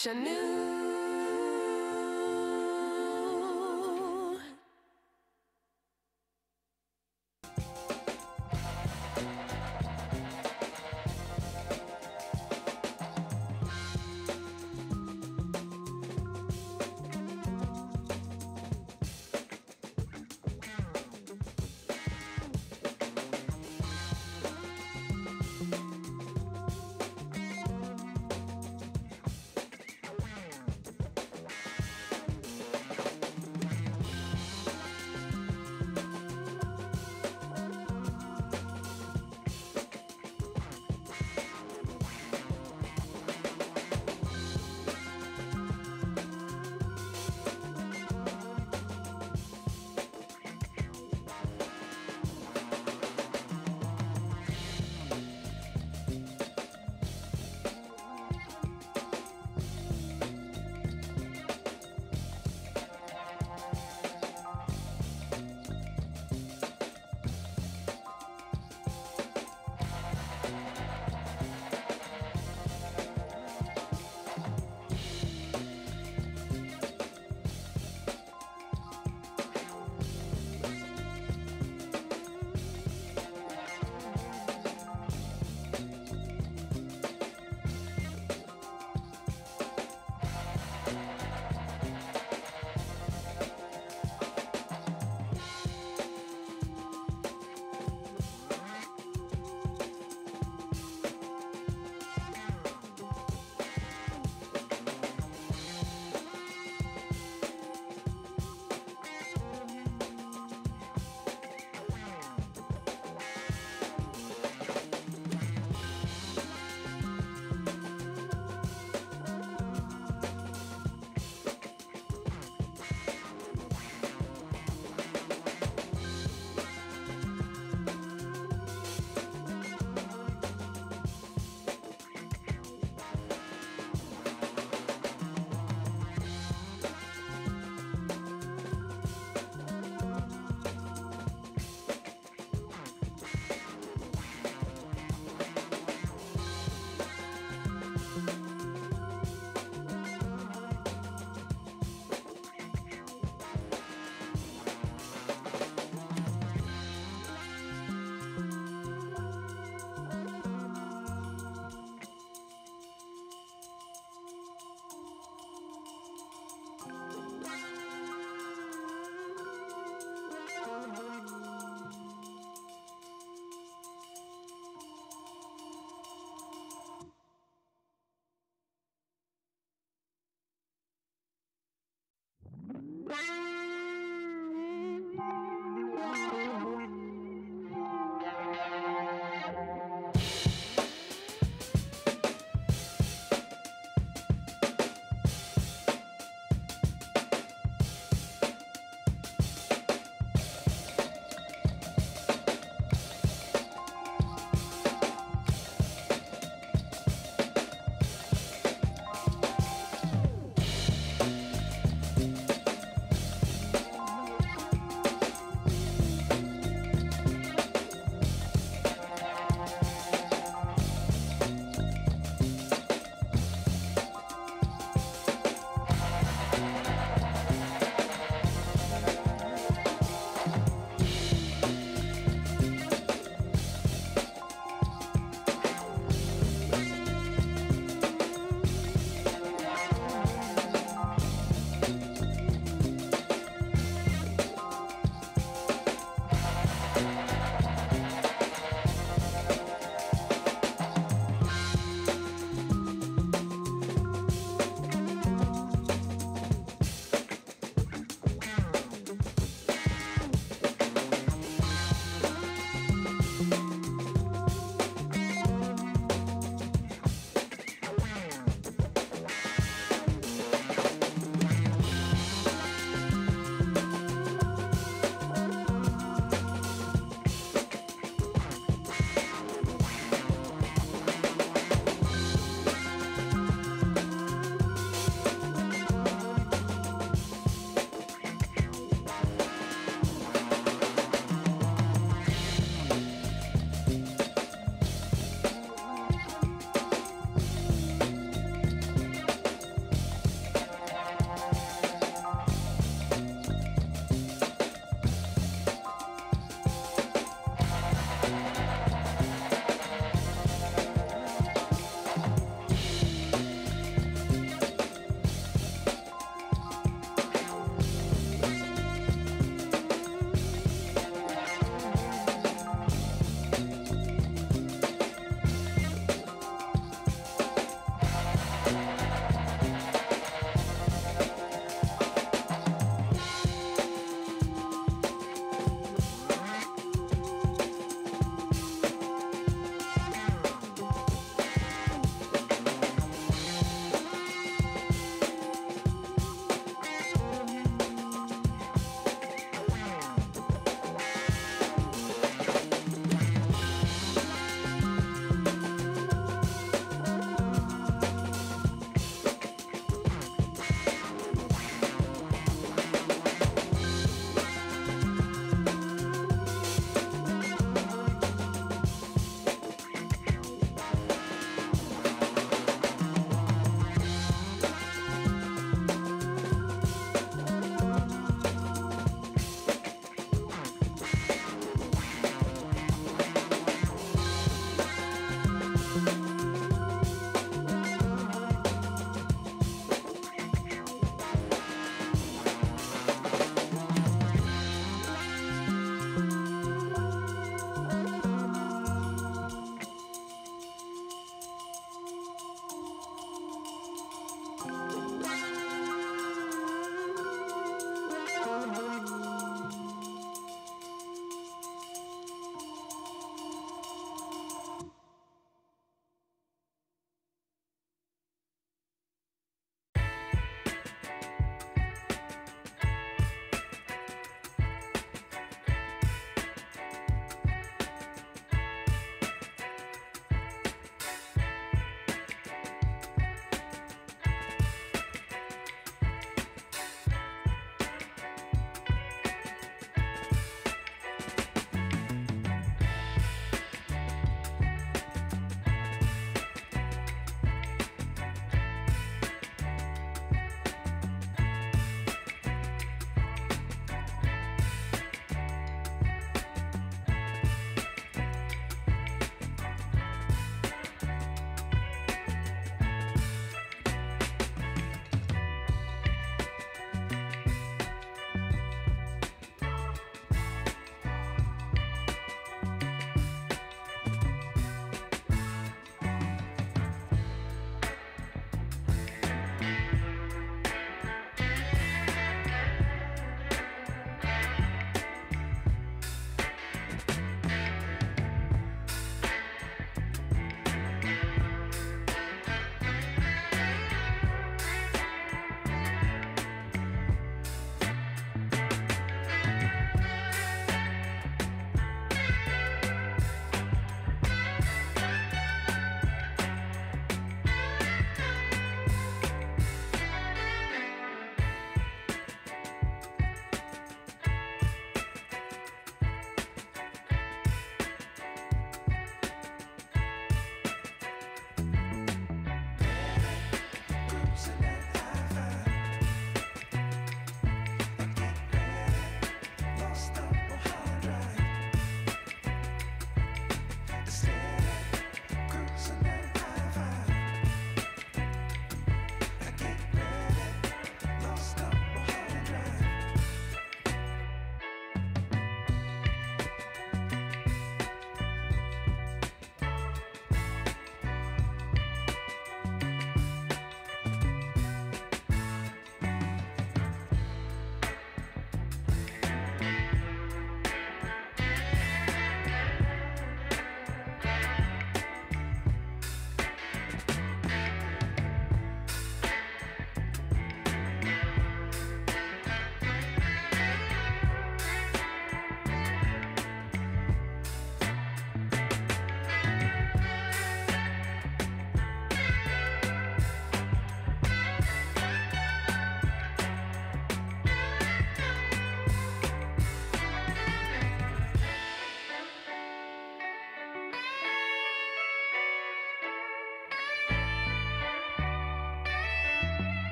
wish I knew.